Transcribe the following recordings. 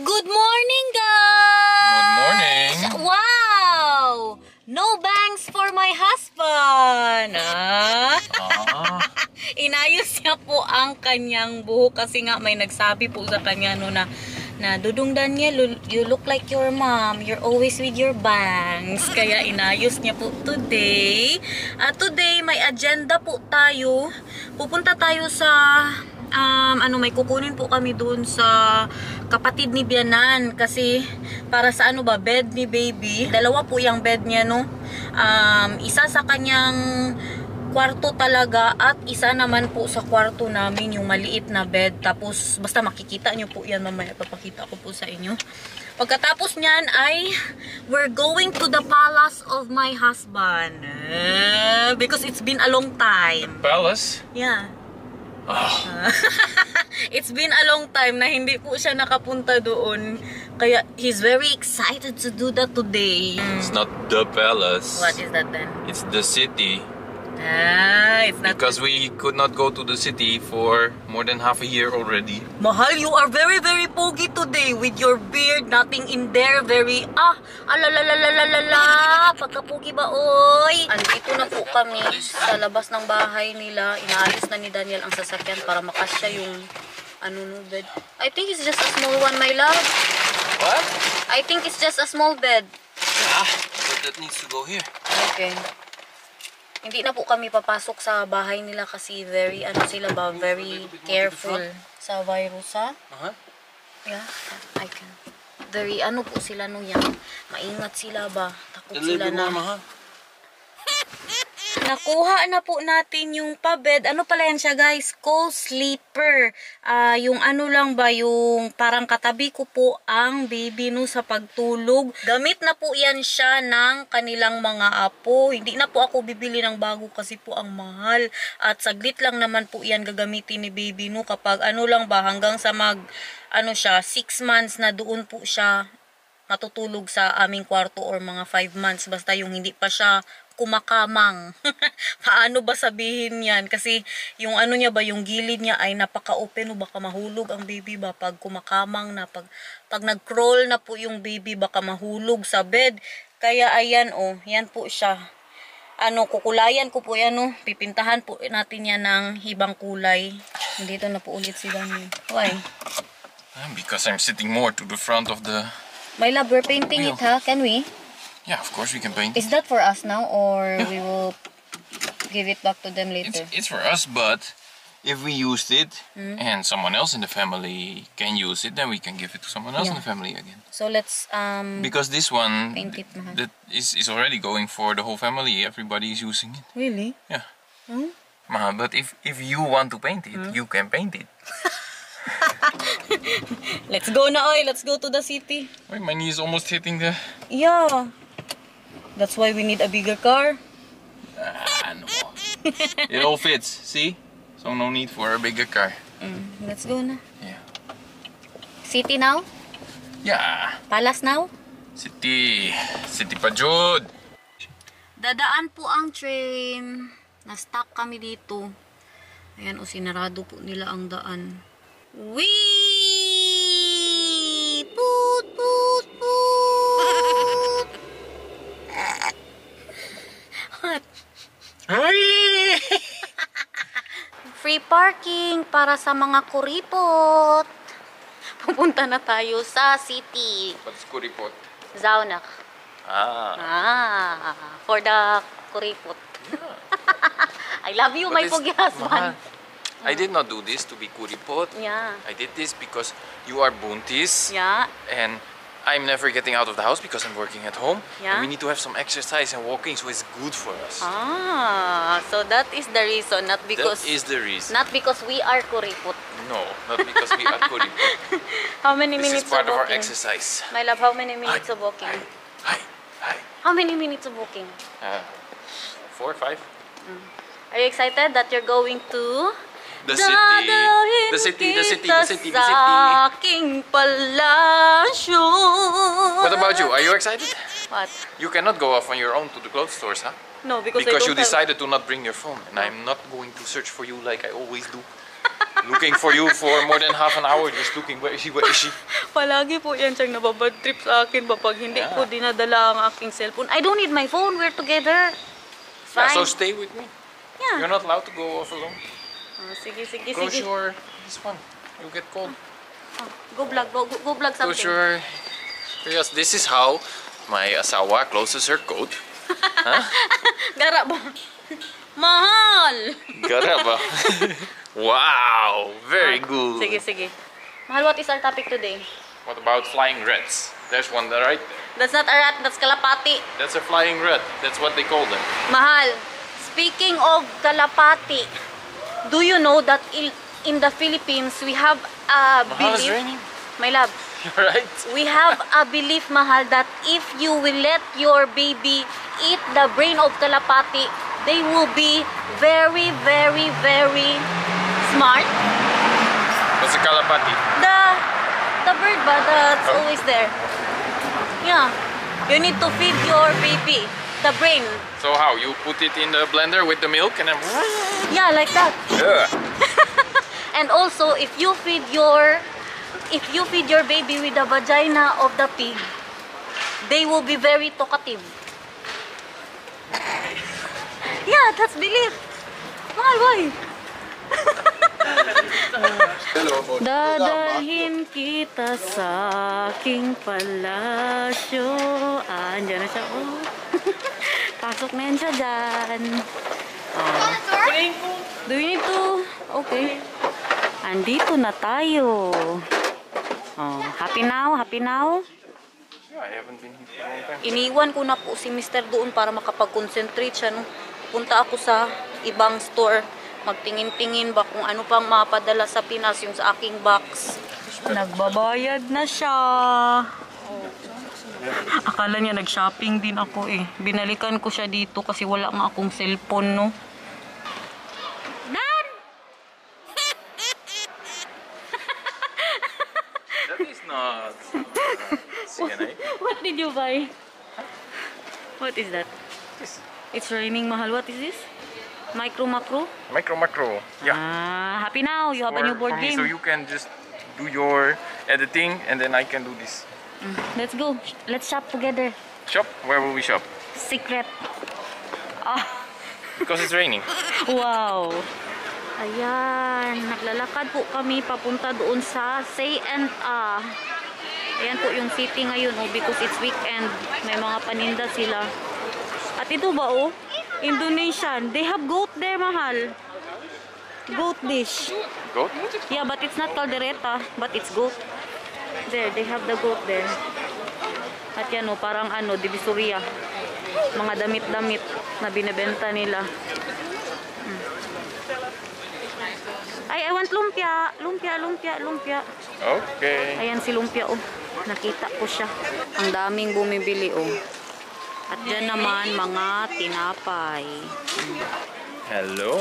Good morning, guys! Good morning. Wow! No bangs for my husband! Ah? Ah, Inayos niya po ang kanyang buhok kasi nga may nagsabi po sa kanya no na na Dudong Daniel, you look like your mom. You're always with your bangs. Kaya inayos niya po today. At today, may agenda po tayo. Pupunta tayo sa um, ano may kukunin po kami doon sa kapatid ni Bianan kasi para sa ano ba bed ni baby. Dalawa po yung bed niya no? Um, isa sa kanyang kwarto talaga at isa naman po sa kwarto namin yung maliit na bed. Tapos basta makikita nyo po yan mamaya papakita ko po sa inyo. Pagkatapos nyan ay we're going to the palace of my husband. Eh, because it's been a long time. Palace. yeah Oh, It's been a long time na hindi po siya nakapunta doon. Kaya he's very excited to do that today. it's not the palace. What is that then? It's the city. Ah, it's not... Because we could not go to the city for more than half a year already. Mahal, you are very, very pogi today with your beard, nothing in there, very, ah, alalalalala, pagkapogi ba, oy? Andito na po kami sa labas ng bahay nila. Inaalis na ni Daniel ang sasakyan para makasya yung, ano no, bed. I think it's just a small one, my love. What? I think it's just a small bed. Ah, but that needs to go here. Okay. Hindi na po kami papasok sa bahay nila kasi very, ano sila ba, very careful sa virus, ha? Uh-huh. Yeah, I can. Very, ano po sila no yan. Maingat sila ba? Takot sila na. Nakuha na po natin yung pa-bed. Ano pala yan siya guys? Co-sleeper. Ah, yung ano lang ba, yung parang katabi ko po ang baby no sa pagtulog. Gamit na po yan siya ng kanilang mga apo. Hindi na po ako bibili ng bago kasi po ang mahal. At saglit lang naman po yan gagamitin ni baby no kapag ano lang ba hanggang sa mag ano siya, 6 months na doon po siya matutulog sa aming kwarto or mga 5 months basta yung hindi pa siya kumakamang. Paano ba sabihin yan? Kasi yung ano niya ba, yung gilid niya ay napaka-open o baka mahulog ang baby ba pag kumakamang na pag, pag nag-crawl na po yung baby baka mahulog sa bed. Kaya ayan oh, yan po siya. Ano, kukulayan ko po yan oh. Pipintahan po natin yan ng ibang kulay. Dito na po ulit si Daniel. Why? Ah, Because I'm sitting more to the front of the... My love, we're painting it ha? Can we? Yeah, of course we can paint. Is that for us now or we will give it back to them later? it's for us, but if we used it Hmm? and someone else in the family can use it, then we can give it to someone else in the family again. So let's um Because this one paint it mahal. that is, is already going for the whole family. Everybody is using it. Really? Yeah. Hmm? Ma, but if if you want to paint it, you can paint it. Let's go now, let's go to the city. Wait, my knee is almost hitting the. Yeah. That's why we need a bigger car. Ah, no. it all fits. See, so no need for a bigger car. Mm, let's go na. Yeah. City now? Yeah. Palace now? City, city pa jud. Dadaan po ang train. Na-stuck kami dito. Ayan o, sinarado po nila ang daan. Wee! Free parking para sa mga kuripot. Pupunta na tayo sa city. What's kuripot? Zaunak. Ah. Ah, for the kuripot. I love you, my But pogi it's- husband. Mahal. I did not do this to be kuripot. Yeah. I did this because you are buntis. Yeah. And I'm never getting out of the house because I'm working at home. Yeah. And we need to have some exercise and walking, so it's good for us. Ah, so that is the reason, not because that is the reason. not because we are kuripot. No, not because we are kuripot. How many this minutes is part of of our exercise. My love, how many minutes of walking? Hi, hi. How many minutes of walking? Uh, four, five. Are you excited that you're going to The city. The city, the city, the city, the city. aking palasyo. What about you? Are you excited? What? You cannot go off on your own to the clothes stores, huh? No, because, I Because you decided to not bring your phone, and I'm not going to search for you like I always do. looking for you for more than half an hour, just looking, where is she, where is she? Palagi po yan siyang nababad trip sa akin kapag hindi Yeah. ko dinadala ang aking cellphone. I don't need my phone. We're together. It's Yeah, Fine. so stay with me. Yeah. You're not allowed to go off alone. Ah, sige, sige, Close sige. your, this one, you'll get cold. Ah, go vlog, go, go, vlog something. Close your, yes, this is how my asawa closes her coat. Gara ba? Mahal! Garaba. wow, very good. Sige, sige. Mahal, what is our topic today? What about flying rats? There's one there right there. That's not a rat, that's kalapati. That's a flying rat. That's what they call them. Mahal, speaking of kalapati, do you know that in the Philippines, we have a Mahal, belief... raining. My love, You're right. we have a belief, Mahal, that if you will let your baby eat the brain of kalapati, they will be very, very, very smart. What's a kalapati? The the bird but uh, that's Oh. always there. Yeah. You need to feed your baby the brain. So how? You put it in the blender with the milk and then. Yeah, like that. Yeah. And also, if you feed your if you feed your baby with the vagina of the pig, they will be very talkative. yeah, that's belief. Why, why? Dadalhin kita sa aking palasyo. Ah, andyan na siya. Oh. Pasok na yan siya dyan. Ah. Do we need to? Okay. Andito na tayo. Oh, happy now? Happy now? Yeah, I haven't been here for a long time. Iniwan ko na po si Mr. doon para makapag-concentrate siya. No? Punta ako sa ibang store. Magtingin-tingin ba kung ano pang mapadala sa Pinas yung sa aking box. Nagbabayad na siya. Akala niya nag-shopping din ako eh. Binalikan ko siya dito kasi wala nga akong cellphone, no? Dan! That is not. CNA. What did you buy? What is that? This It's raining, mahal. What is this? Micro macro? micro macro. Yeah. Ah, happy now. You have a new board for me, game. so you can just do your editing and then I can do this. Let's go. Let's shop together. Shop? Where will we shop? Secret. Ah, Because it's raining. wow. Ayan, naglalakad po kami papunta doon sa Say and Ah. Ayan po yung city ngayon oh, because it's weekend. May mga paninda sila. At ito ba oh? Indonesian. They have goat there, mahal. Goat dish. Goat? Yeah, but it's not caldereta, but it's goat. There, they have the goat there. At yan o, parang ano, divisoria. Mga damit-damit na binebenta nila. Hmm. Ay, I want lumpia. Lumpia, lumpia, lumpia. Okay. Ayan si lumpia oh. Nakita ko siya. Ang daming bumibili oh. At dyan naman mga tinapay. Hello.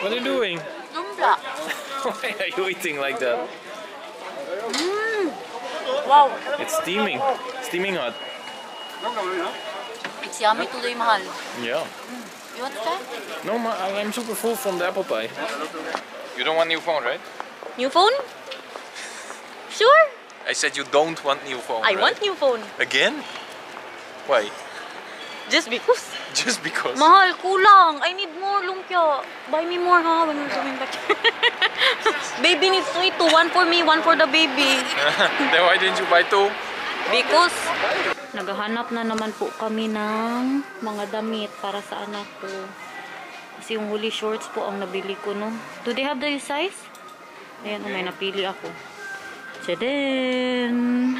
What are you doing? Lumpia. Why are you eating like that? Mm. Wow. It's steaming. Steaming hot. It's yummy today, mahal. Yeah. Mm. You want to try? No, ma I'm super full from the apple pie. You don't want new phone, right? New phone? Sure. I said you don't want new phone. I right? want new phone. Again? Why? Just because. Just because. Mahal, kulang. I need more lumpia. Buy me more ha when we're coming back. baby needs to eat two. One for me, one for the baby. then why didn't you buy two? Because naghahanap na naman po kami ng mga damit para sa anak ko. Kasi yung woolly shorts po ang nabili ko, no? Do they have the size? Ayan, oh, may napili ako. Tadaan!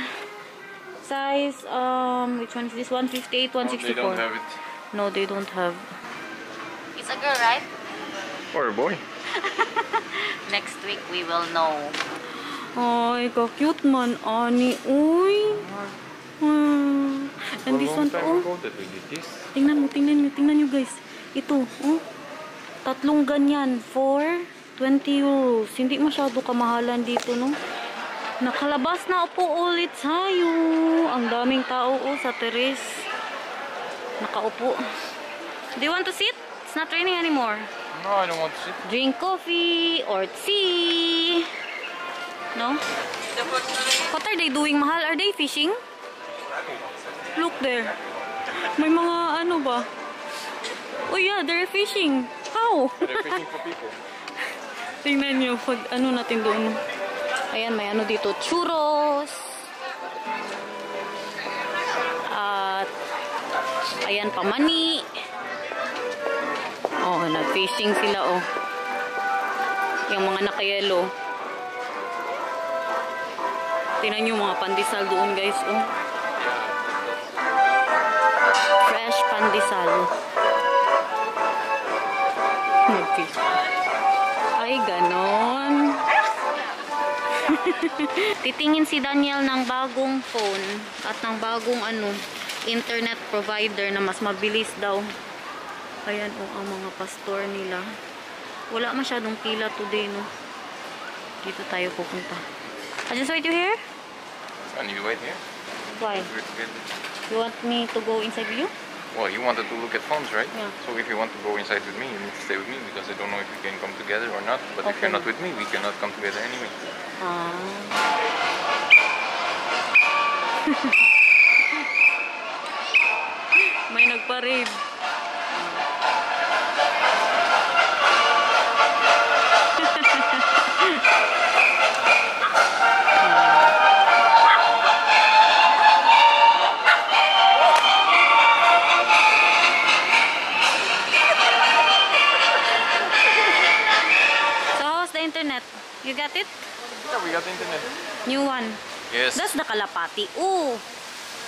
Size, um, which one is this? 158, 164. it. No, they don't have. It's a girl, right? Or a boy. Next week, we will know. Ay, ka-cute man, Ani. Uy. Hmm. And this one, oh. Tingnan mo, tingnan nyo, tingnan nyo guys. Ito, oh. Tatlong ganyan for 20 euros. Hindi masyado kamahalan dito, no? Nakalabas na po ulit tayo. Ang daming tao, oh, sa teres. Nakaupo. Do you want to sit? It's not raining anymore. No, I don't want to sit. Drink coffee or tea. No? What are they doing, Mahal? Are they fishing? Look there. May mga ano ba? Oh yeah, they're fishing. How? They're fishing for people. Tingnan nyo, pag ano natin doon. Ayan, may ano dito, churros. Ayan, pamani. Oh, nag-fishing sila, oh. Yung mga naka-yellow. Tingnan nyo mga pandesal doon, guys, oh. Fresh pandesal. Nag-fish. Ay, ganon. Titingin si Daniel ng bagong phone at ng bagong ano, internet provider na mas mabilis daw. Ayan o ang mga pastor nila. Wala masyadong pila today, no? Dito tayo pupunta. I just wait you here? And you wait here? Why? You want me to go inside with you? Well, you wanted to look at phones, right? Yeah. So if you want to go inside with me, you need to stay with me because I don't know if we can come together or not. But if Okay. you're not with me, we cannot come together anyway. Ah. How's the internet? You got it? Yeah, we got internet. New one. Yes. That's the kalapati. Ooh.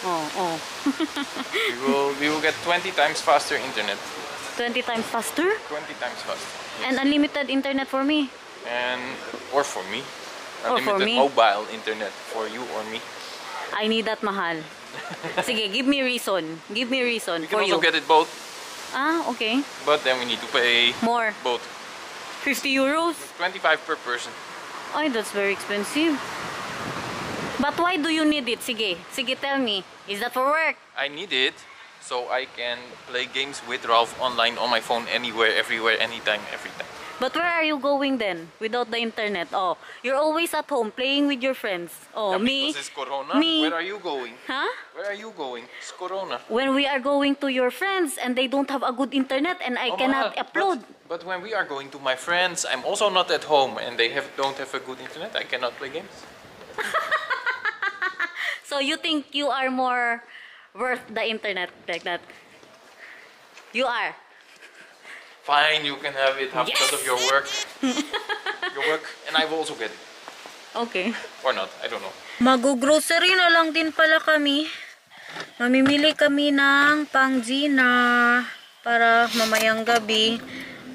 Oh, oh. We will we will get 20 times faster internet. 20 times faster 20 times faster. and unlimited internet for me. And or for me. Or for Unlimited me. mobile internet for you or me. I need that mahal. Sige, give me reason. Give me reason We can for also you. get it both, Ah, okay. but then we need to pay More. both. 50 euros? 25 per person. Oh, that's very expensive. But why do you need it? Sige, sige, tell me. Is that for work? I need it so I can play games with Ralph online on my phone anywhere, everywhere, anytime, every time. But where are you going then without the internet? Oh, you're always at home playing with your friends. Oh, Yeah, me? Because it's Corona. Me? Where are you going? Huh? Where are you going? It's Corona. When we are going to your friends and they don't have a good internet and I Oh, cannot Mahal, upload. But, but when we are going to my friends, I'm also not at home and they have don't have a good internet. I cannot play games. So you think you are more worth the internet like that? You are. Fine, you can have it half because of Yes! your work. your work, and I will also get it. Okay. Or not, I don't know. Mag-grocery na lang din pala kami. Mamimili kami ng pang-dinner para mamayang gabi.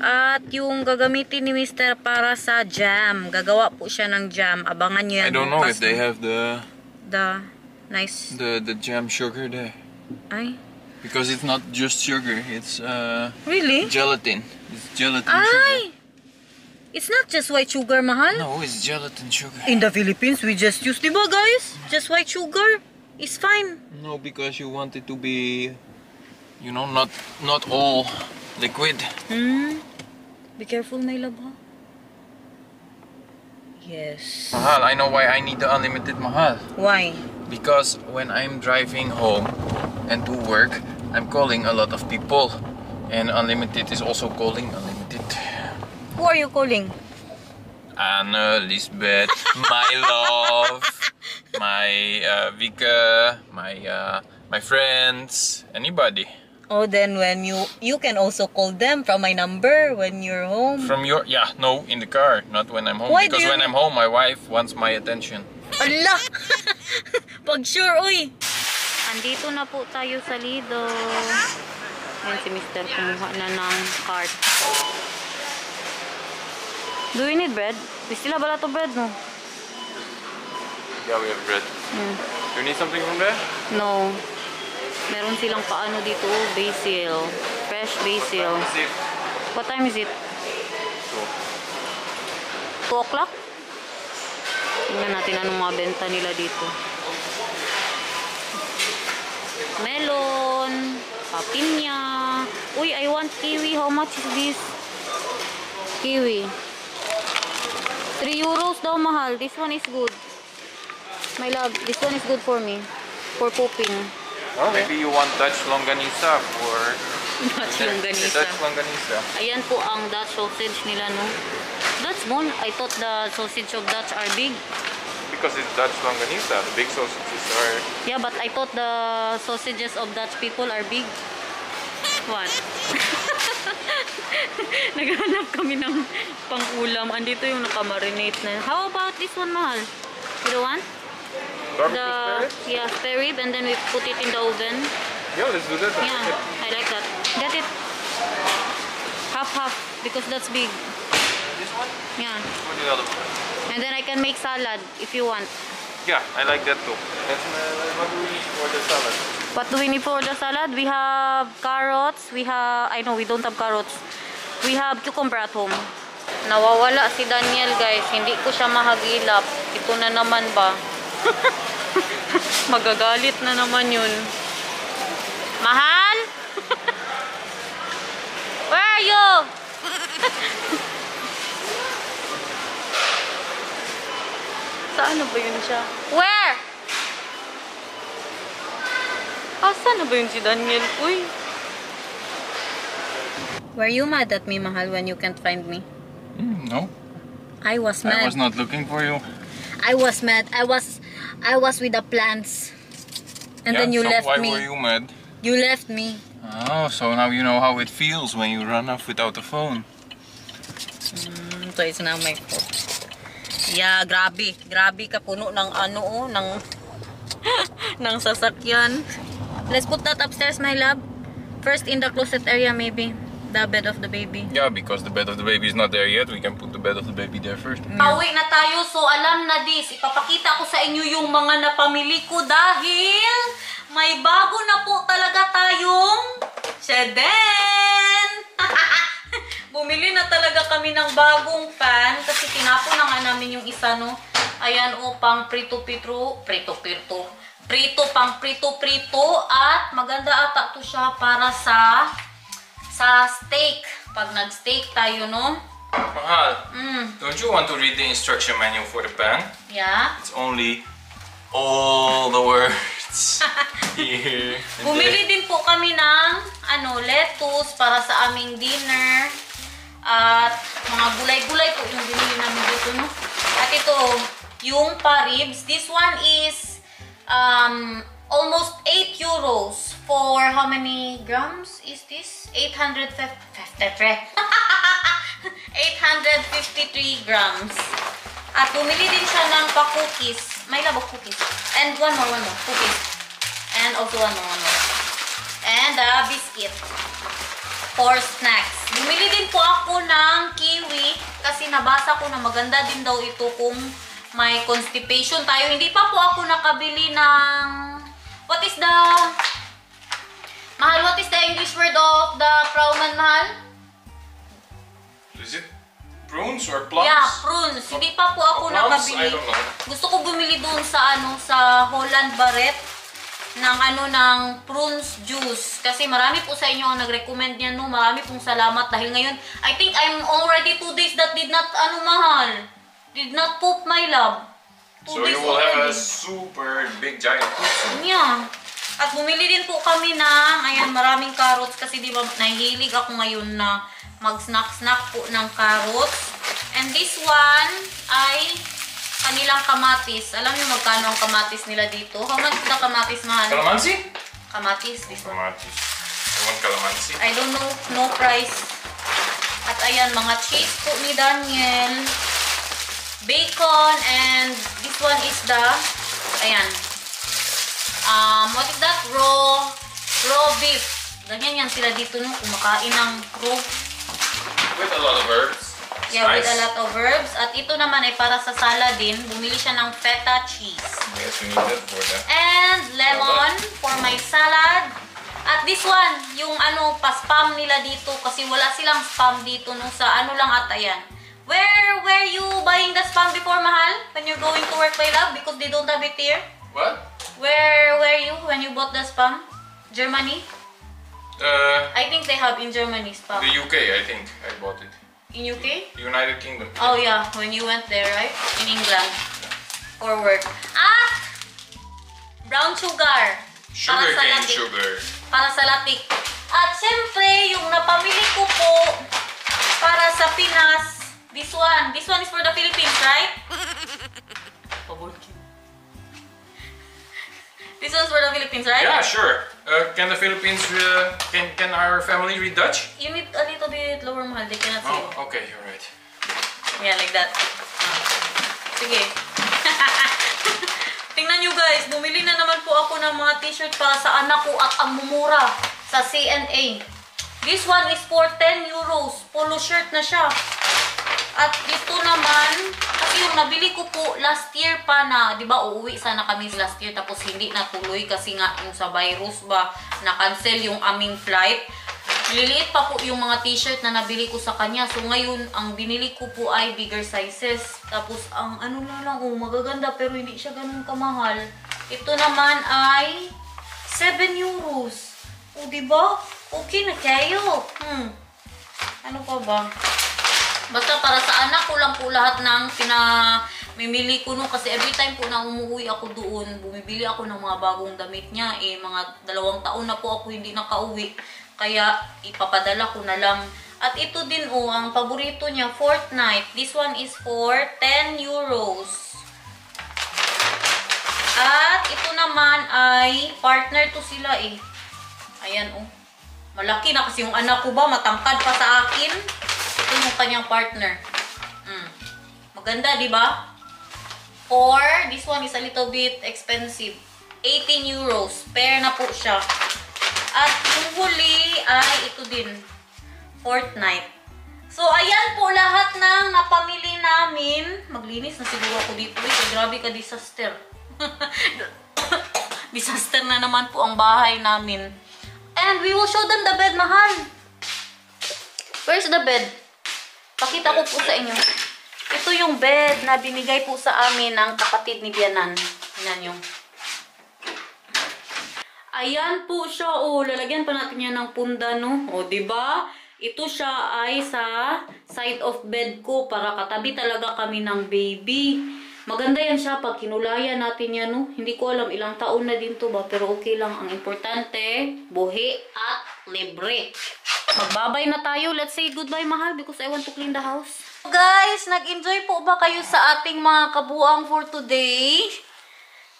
At yung gagamitin ni Mr. para sa jam. Gagawa po siya ng jam. Abangan nyo yan. I don't know if they have the The nice... the the jam sugar there Ay, because it's not just sugar. It's uh really? gelatin. It's gelatin sugar. It's not just white sugar, mahal. No, it's gelatin sugar. In the Philippines, we just use, di ba guys? Just white sugar. It's fine. No, because you want it to be, you know, not not all liquid. Hmm? Be careful, my love? Yes. Mahal, I know why I need the unlimited mahal. Why? Because when I'm driving home and to work, I'm calling a lot of people. And unlimited is also calling unlimited. Who are you calling? Anna, Lisbeth, my love, my uh, Vika, my uh, my friends, anybody. Oh, then when you you can also call them from my number when you're home. From your yeah, no, in the car, not when I'm home. Why because when I'm home, my wife wants my attention. Ala! Pag sure, uy! Andito na po tayo sa Lido. Ayan si Mr. kumuha na ng cart. Do you need bread? We still have a lot of bread, no? Yeah, we have bread. Hmm. You need something from there? No. Meron silang paano dito, basil. Fresh basil. What time is it? So, 2 o'clock? Tingnan natin anong mga benta nila dito. Melon, papinya. Uy, I want kiwi. How much is this? Kiwi. 3 euros daw mahal. This one is good. My love, this one is good for me. For pooping. Well, maybe you want Dutch longanisa for Dutch the longganisa. Dutch longanisa. Ayan po ang Dutch sausage nila, no? That's small. I thought the sausage of Dutch are big. Because it's Dutch longanisa, the big sausages are. Yeah, but I thought the sausages of Dutch people are big. What? Naghanap kami ng pang-ulam. Andito yung nakamarinate na. How about this one, mahal? You don't want? Barbecue The, spare yeah, spare rib and then we put it in the oven. Yeah, let's do that. Yeah, I like that. Get it. Half half because that's big. This one? Yeah. Or the other one? And then I can make salad if you want. Yeah, I like that too. That's uh, what do we need for the salad? What do we need for the salad? We have carrots. We have, I know we don't have carrots. We have cucumber at home. Nawawala si Daniel guys. Hindi ko siya mahagilap. Ito na naman ba? Magagalit na naman yun. Mahal? Where are you? Saan na ba yun siya? Where? Asa na ba yun si Daniel? Uy. Were you mad at me, Mahal, when you can't find me? Mm, no, I was mad. I was not looking for you. I was mad. I was I was with the plants. And Yeah, then you so left why me. were you mad? You left me. Oh, so now you know how it feels when you run off without a phone. Mm, so it's now my fault. Yeah, grabe. Grabe ka puno ng ano oh, ng ng sasakyan. Let's put that upstairs, my love. First in the closet area maybe. The bed of the baby. Yeah, because the bed of the baby is not there yet. We can put the bed of the baby there first. Pauwi na tayo, so alam na this. Ipapakita ko sa inyo yung mga napamili ko dahil may bago na po talaga tayong Sheden! Bumili na talaga kami ng bagong pan kasi tinapon na nga namin yung isa, no? Ayan, o, pang prito-prito, prito-prito, prito, pang prito-prito at maganda ata to siya para sa sa steak. Pag nag-steak tayo, no? Mahal, Mm, don't you want to read the instruction manual for the pan? yeah. It's only all the words here. Bumili din po kami ng ano, lettuce para sa aming dinner. At mga gulay-gulay po yung binili namin dito, no? At ito, yung pa-ribs. This one is um, almost 8 euros for how many grams is this? 853. 853 grams. At bumili din siya ng pa-cookies. May labog cookies. And one more, one more. Cookies. And also one more, one more. And a biscuit. For snacks. Bumili din po ako ng kiwi kasi nabasa ko na maganda din daw ito kung may constipation tayo. Hindi pa po ako nakabili ng... What is the... Mahal, what is the English word of the Crowman, Mahal? Is it prunes or plums? Yeah, prunes. Hindi pa po ako Plums? Nakabili. Gusto ko bumili doon sa ano sa Holland Barrett ng ano ng prunes juice kasi marami po sa inyo ang nag-recommend niyan no. Marami pong salamat dahil ngayon I think I'm already two days that did not ano mahal. Did not poop my love. Two So days you will have a already. super big giant poop. Yeah. At bumili din po kami ng, ayan, maraming carrots kasi di ba nahihilig ako ngayon na mag-snack-snack po ng carrots. And this one ay kanilang kamatis. Alam niyo magkano ang kamatis nila dito? How much the kamatis, mahal? Calamansi? Kamatis, this one. I want calamansi. I don't know, no price. At ayan, mga cheese po ni Daniel. Bacon, and this one is the, ayan, um, what is that? Raw, raw beef. Ganyan yan sila dito no, kumakain ng raw. With a lot of herbs. Yeah, with nice. a lot of herbs. At ito naman ay para sa salad din. Bumili siya ng feta cheese. Yes, we need that for that. And lemon for my salad. At this one, yung ano, pa-spam nila dito kasi wala silang spam dito no sa ano lang ata yan. Where were you buying the spam before, Mahal? When you're going to work, my love? Because they don't have it here. What? Where were you when you bought the spam? Germany? Uh, I think they have in Germany spam. the UK, I think. I bought it. In UK? United Kingdom. Oh yeah, when you went there, right? In England. For work. Ah! Brown sugar. Sugar Para cane sugar. Para sa latik. At syempre, yung napamili ko po para sa Pinas, this one. This one is for the Philippines, right? This one's for the Philippines, right? Yeah, sure. Uh, can the Philippines, uh, can, can our family read Dutch? You need a little bit lower mahal. They cannot see. Oh, okay, you're right. Yeah, like that. Sige. Tingnan nyo guys, bumili na naman po ako ng mga t-shirt para sa anak ko at ang mumura sa CNA. This one is for 10 euros. Polo shirt na siya. At ito naman, yung nabili ko po last year pa na, di ba, uuwi sana kami last year tapos hindi natuloy kasi nga yung sa virus ba, na-cancel yung aming flight. Liliit pa po yung mga t-shirt na nabili ko sa kanya. So ngayon, ang binili ko po ay bigger sizes. Tapos ang ano na lang, oh, magaganda pero hindi siya ganun kamahal. Ito naman ay 7 euros. O, di ba? Okay na kayo. Hmm. Ano pa ba? Basta para sa anak ko lang po lahat ng pinamimili ko no kasi every time po na umuwi ako doon, bumibili ako ng mga bagong damit niya. Eh, mga dalawang taon na po ako hindi nakauwi. Kaya ipapadala ko na lang. At ito din oh, ang paborito niya, Fortnite. This one is for 10 euros. At ito naman ay partner to sila eh. Ayan oh. Malaki na kasi yung anak ko ba, matangkad pa sa akin. Ito yung kanyang partner. Mm. Maganda, di ba? Or, this one is a little bit expensive. 18 euros. Pair na po siya. At yung huli ay ito din. Fortnite. So, ayan po lahat ng napamili namin. Maglinis na siguro ako dito. Eh. Grabe ka disaster. disaster na naman po ang bahay namin. And we will show them the bed, mahal. Where's the bed? Pakita ko po sa inyo. Ito yung bed na binigay po sa amin ng kapatid ni Bianan. Yan yung. Ayan po siya. Oh, lalagyan pa natin yan ng punda, no? O, ba? Ito siya ay sa side of bed ko para katabi talaga kami ng baby. Maganda yan siya pag kinulayan natin yan, no? Hindi ko alam ilang taon na din to ba, pero okay lang. Ang importante, buhi at libre. Magbabay na tayo. Let's say goodbye, mahal, because I want to clean the house. Guys, nag-enjoy po ba kayo sa ating mga kabuang for today?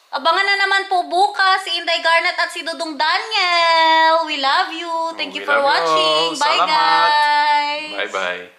Abangan na naman po bukas si Inday Garnet at si Dudong Daniel. We love you. Thank you for love you watching. Bye, Salamat. guys. Bye-bye.